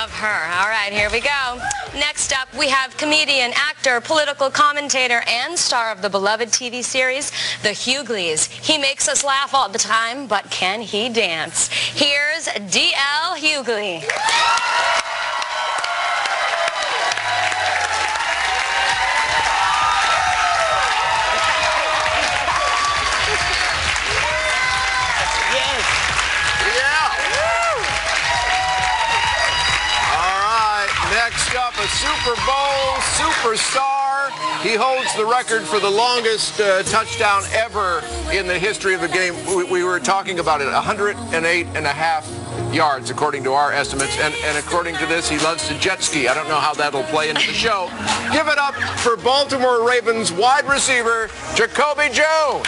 love her. All right, here we go. Next up, we have comedian, actor, political commentator, and star of the beloved TV series, The Hughleys. He makes us laugh all the time, but can he dance? Here's D.L. Hughley. Super Bowl superstar. He holds the record for the longest uh, touchdown ever in the history of the game. We, we, were talking about it, 108 and a half yards, according to our estimates. And, and according to this, he loves to jet ski. I don't know how that'll play into the show. Give it up for Baltimore Ravens wide receiver, Jacoby Jones.